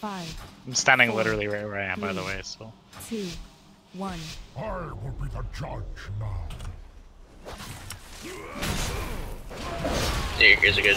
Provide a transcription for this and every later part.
Five, I'm standing literally right where I am, by the way, so. two, one. I will be the judge now. Yeah, you guys are good.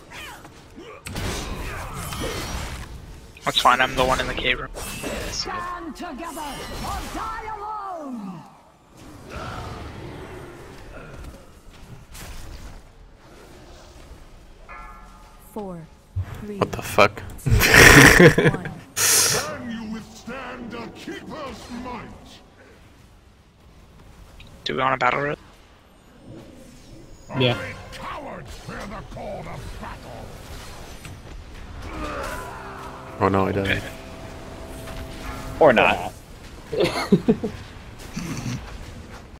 That's fine, I'm the one in the cave room. Stand together or die alone! Four, three, What the fuck? one. Can you withstand a keeper's might? Do we want a battle road? Yeah. Only cowards fear the call of battle. Oh no, I didn't. Or not.